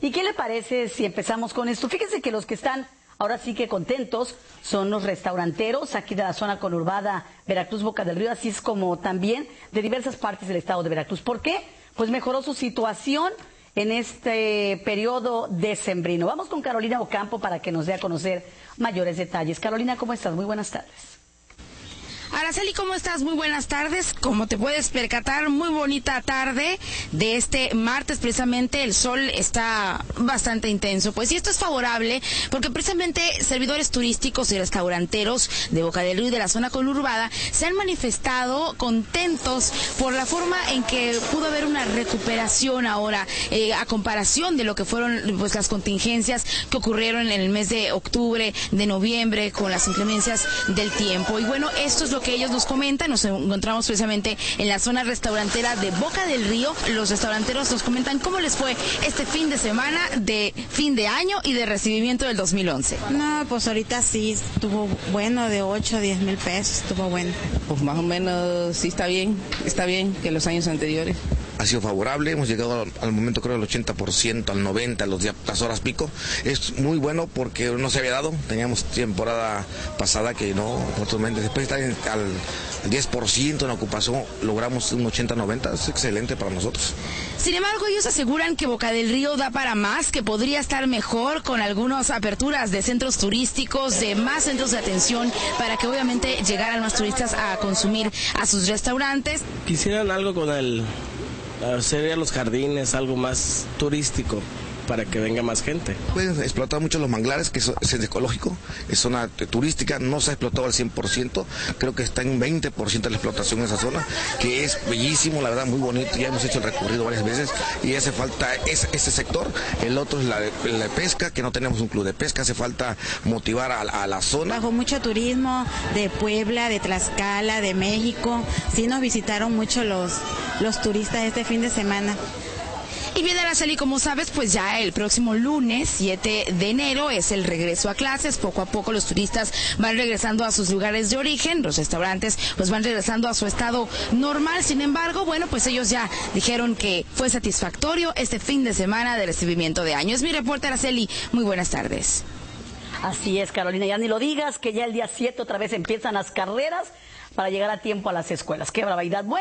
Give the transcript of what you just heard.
¿Y qué le parece si empezamos con esto? Fíjense que los que están ahora sí que contentos son los restauranteros aquí de la zona conurbada Veracruz Boca del Río, así es como también de diversas partes del estado de Veracruz. ¿Por qué? Pues mejoró su situación en este periodo decembrino. Vamos con Carolina Ocampo para que nos dé a conocer mayores detalles. Carolina, ¿cómo estás? Muy buenas tardes. Araceli, ¿cómo estás? Muy buenas tardes. Como te puedes percatar, muy bonita tarde de este martes. Precisamente el sol está bastante intenso. Pues y esto es favorable porque precisamente servidores turísticos y restauranteros de Boca del Río y de la zona conurbada se han manifestado contentos por la forma en que pudo haber una recuperación ahora eh, a comparación de lo que fueron pues las contingencias que ocurrieron en el mes de octubre, de noviembre con las inclemencias del tiempo. Y bueno, esto es lo ellos nos comentan. Nos encontramos precisamente en la zona restaurantera de Boca del Río. Los restauranteros nos comentan cómo les fue este fin de semana de fin de año y de recibimiento del 2011. No, pues ahorita sí estuvo bueno, de 8 a 10 mil pesos, estuvo bueno. Pues más o menos sí está bien, está bien que los años anteriores ha sido favorable, hemos llegado al, momento creo al 80%, al 90%, los días, las horas pico. Es muy bueno porque no se había dado, teníamos temporada pasada que no, después de estar al 10% en ocupación, logramos un 80-90, es excelente para nosotros. Sin embargo, ellos aseguran que Boca del Río da para más, que podría estar mejor con algunas aperturas de centros turísticos, de más centros de atención, para que obviamente llegaran más turistas a consumir a sus restaurantes. Quisieran algo con el sería los jardines, algo más turístico para que venga más gente. Pueden explotar mucho los manglares, que es, ecológico, es zona turística, no se ha explotado al 100%, creo que está en 20% de la explotación en esa zona, que es bellísimo, la verdad, muy bonito, ya hemos hecho el recorrido varias veces y hace falta ese, ese sector, el otro es la, la, pesca, que no tenemos un club de pesca, hace falta motivar a, a la zona. Bajo mucho turismo de Puebla, de Tlaxcala, de México, sí nos visitaron mucho los los turistas este fin de semana. Y bien, Araceli, como sabes, pues ya el próximo lunes, 7 de enero, es el regreso a clases. Poco a poco los turistas van regresando a sus lugares de origen, los restaurantes pues van regresando a su estado normal. Sin embargo, bueno, pues ellos ya dijeron que fue satisfactorio este fin de semana de recibimiento de año. Es mi reporte, Araceli. Muy buenas tardes. Así es, Carolina, ya ni lo digas, que ya el día 7 otra vez empiezan las carreras para llegar a tiempo a las escuelas. Qué barbaridad. Bueno,